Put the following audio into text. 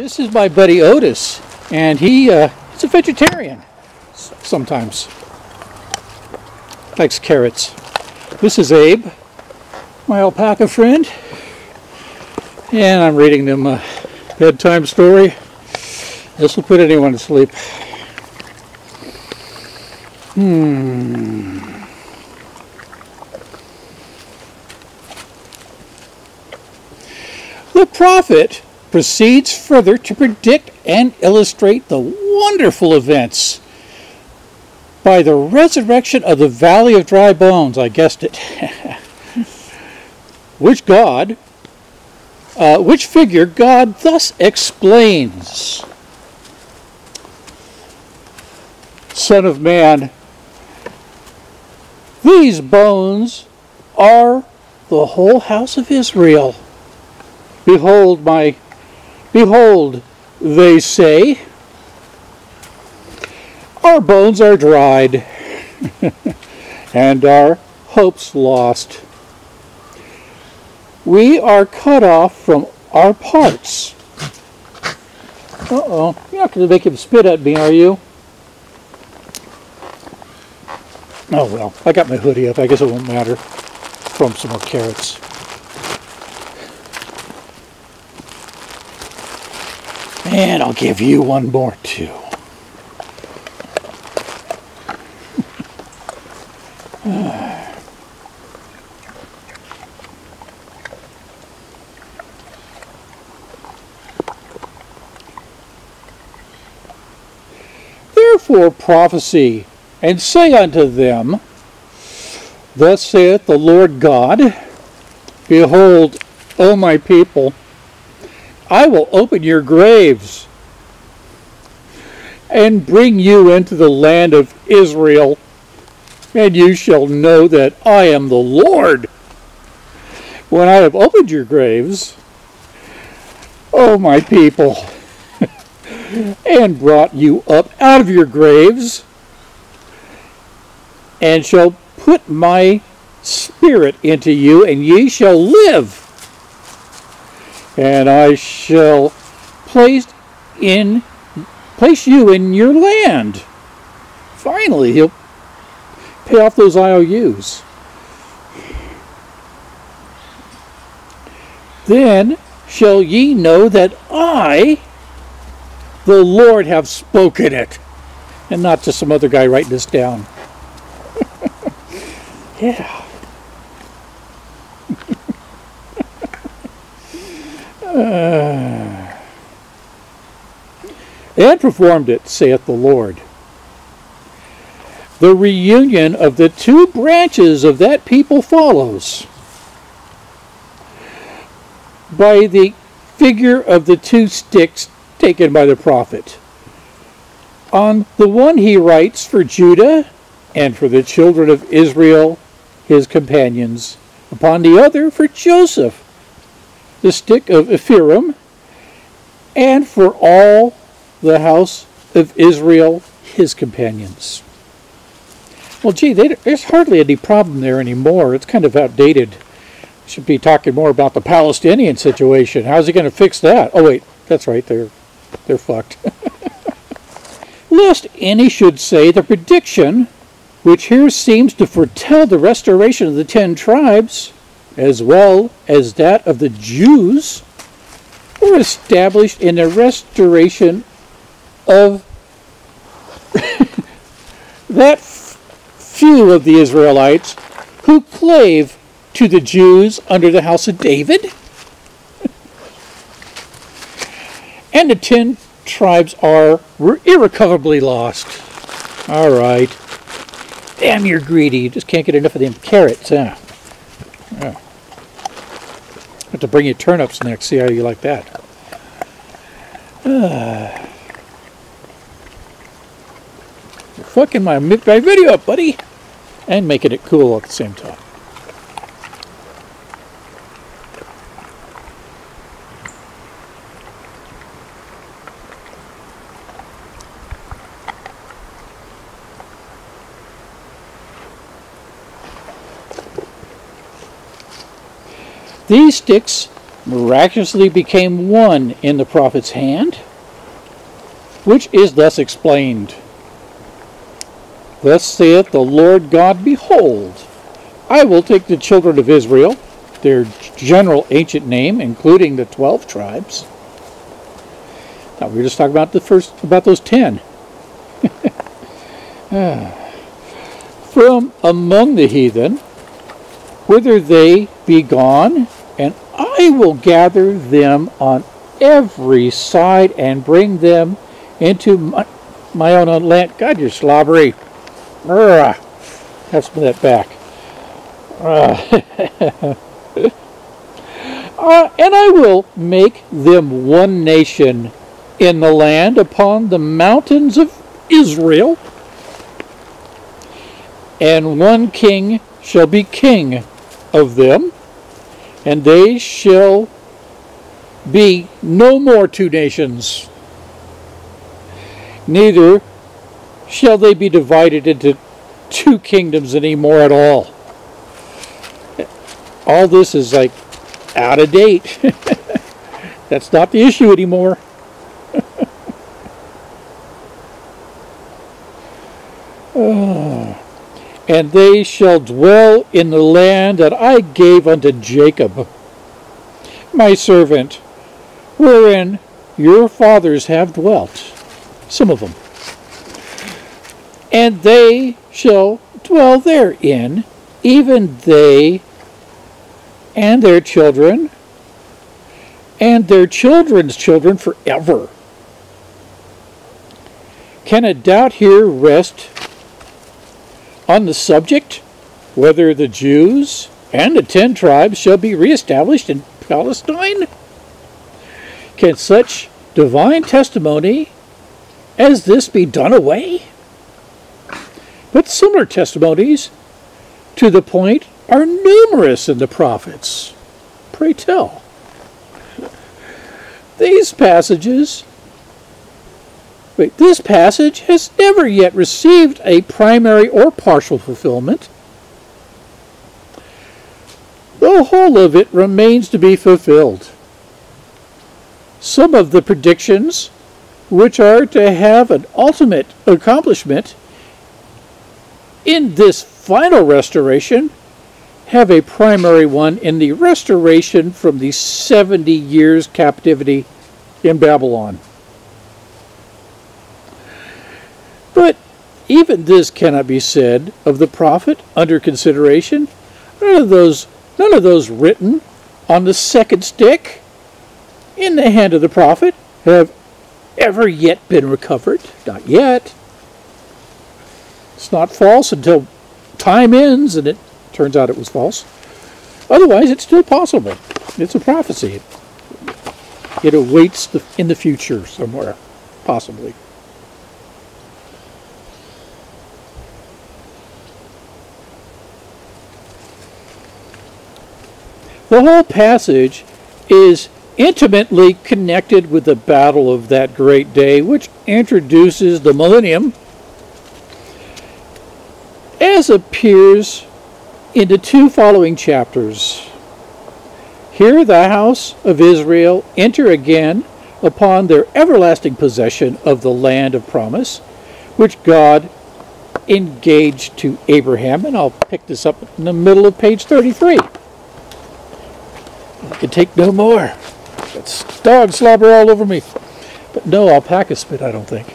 This is my buddy Otis, and he uh, he's a vegetarian sometimes. Likes carrots. This is Abe, my alpaca friend, and I'm reading them a bedtime story. This will put anyone to sleep. Hmm. The prophet proceeds further to predict and illustrate the wonderful events by the resurrection of the valley of dry bones. I guessed it. which God, uh, which figure God thus explains Son of Man, these bones are the whole house of Israel. Behold, my Behold, they say, our bones are dried, and our hopes lost. We are cut off from our parts. Uh-oh, you're not going to make him spit at me, are you? Oh well, I got my hoodie up. I guess it won't matter. Him some more carrots. And I'll give you one more too. Therefore prophesy, and say unto them, Thus saith the Lord God, Behold, O my people, I will open your graves and bring you into the land of Israel, and you shall know that I am the Lord. When I have opened your graves, O my people, and brought you up out of your graves, and shall put my spirit into you, and ye shall live and I shall place in place you in your land. Finally, he'll pay off those IOUs. Then shall ye know that I, the Lord, have spoken it, and not just some other guy writing this down. yeah. And performed it, saith the Lord. The reunion of the two branches of that people follows by the figure of the two sticks taken by the prophet. On the one he writes for Judah and for the children of Israel, his companions. Upon the other for Joseph the stick of Ephraim, and for all the house of Israel, his companions. Well, gee, they, there's hardly any problem there anymore. It's kind of outdated. Should be talking more about the Palestinian situation. How's he going to fix that? Oh, wait, that's right. They're they're fucked. Lest any should say the prediction, which here seems to foretell the restoration of the ten tribes, as well as that of the Jews, were established in the restoration of that few of the Israelites who clave to the Jews under the house of David. and the ten tribes are irrecoverably lost. All right. Damn, you're greedy. You just can't get enough of them carrots, huh? To bring you turnips next, see how you like that. Uh, fucking my, my video up, buddy! And making it cool at the same time. These sticks miraculously became one in the prophet's hand, which is thus explained. Thus saith the Lord God, Behold, I will take the children of Israel, their general ancient name, including the twelve tribes. Now we were just talking about the first about those ten. Ah. From among the heathen, whither they be gone, I will gather them on every side and bring them into my, my own land. God, you're slobbery. Urgh. Have some of that back. Uh, and I will make them one nation in the land upon the mountains of Israel, and one king shall be king of them, and they shall be no more two nations, neither shall they be divided into two kingdoms anymore at all. All this is like out of date. That's not the issue anymore. oh. And they shall dwell in the land that I gave unto Jacob, my servant, wherein your fathers have dwelt, some of them and they shall dwell therein, even they and their children, and their children's children forever. Can a doubt here rest on the subject whether the Jews and the ten tribes shall be reestablished in Palestine? Can such divine testimony as this be done away? But similar testimonies to the point are numerous in the prophets. Pray tell. These passages, this passage has never yet received a primary or partial fulfillment. The whole of it remains to be fulfilled. Some of the predictions, which are to have an ultimate accomplishment in this final restoration, have a primary one in the restoration from the 70 years captivity in Babylon. But even this cannot be said of the prophet under consideration. None of those, none of those written on the second stick in the hand of the prophet have ever yet been recovered. Not yet. It's not false until time ends and it turns out it was false. Otherwise, it's still possible. It's a prophecy. It awaits the, in the future somewhere, possibly. The whole passage is intimately connected with the battle of that great day, which introduces the millennium as appears in the two following chapters. Here the house of Israel enter again upon their everlasting possession of the land of promise, which God engaged to Abraham. And I'll pick this up in the middle of page 33. Can take no more. It's dog slobber all over me. But no alpaca spit, I don't think.